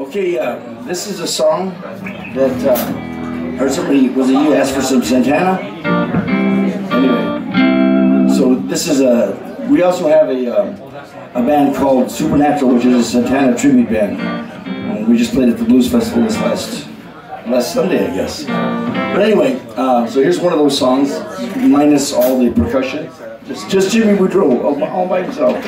Okay, uh, this is a song that uh, heard somebody was it you asked for some Santana? Anyway, so this is a. We also have a uh, a band called Supernatural, which is a Santana tribute band. And we just played at the Blues Festival this last last Sunday, I guess. But anyway, uh, so here's one of those songs, minus all the percussion. Just just Jimmy all, all by himself.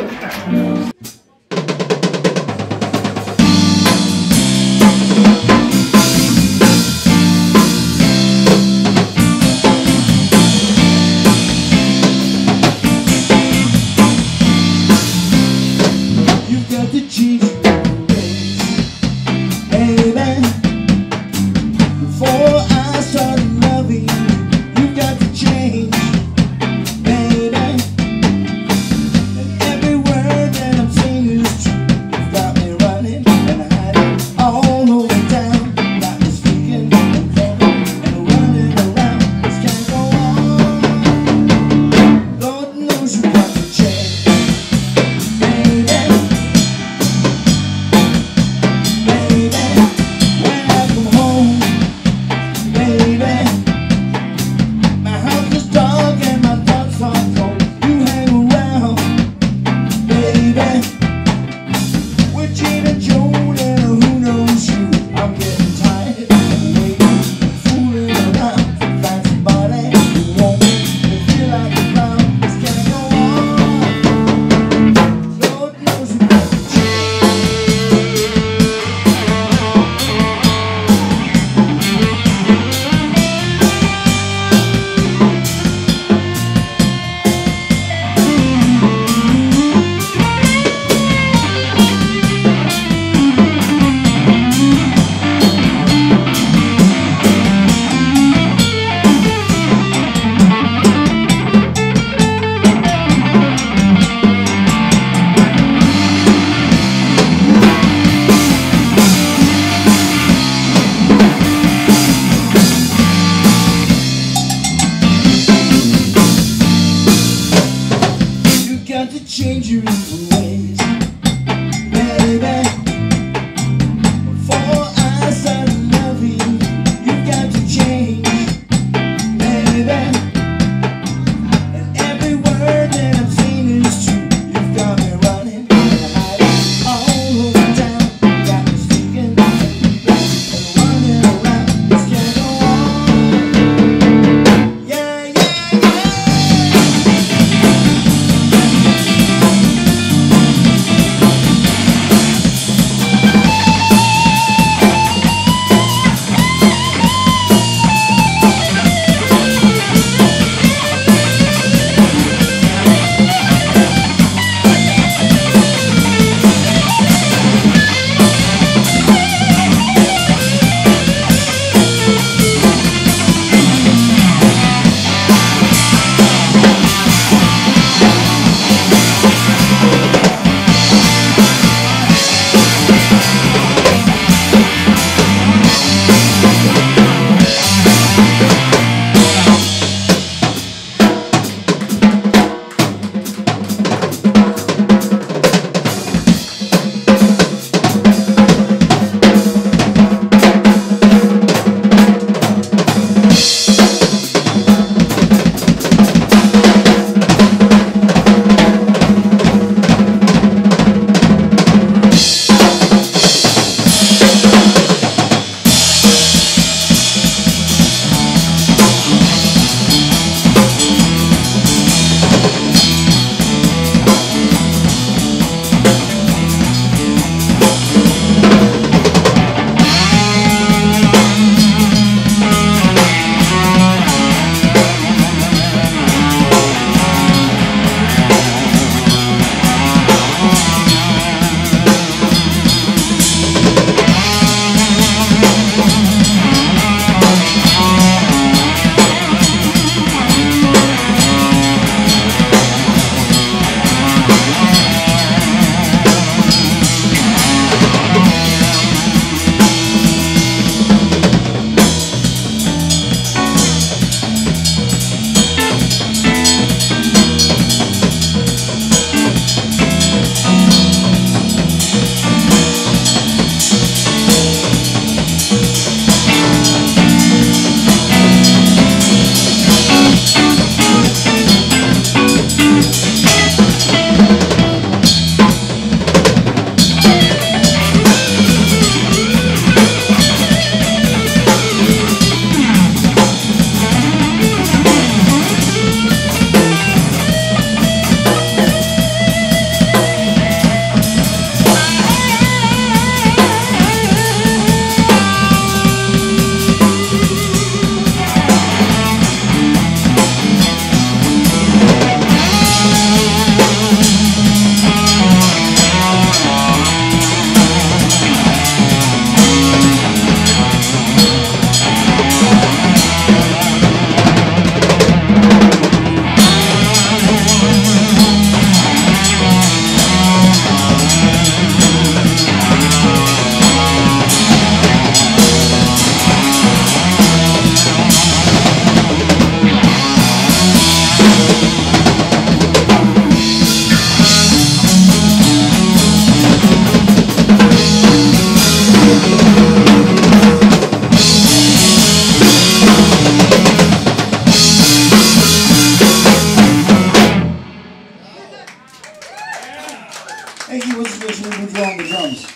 Iggy was just with you on the drums.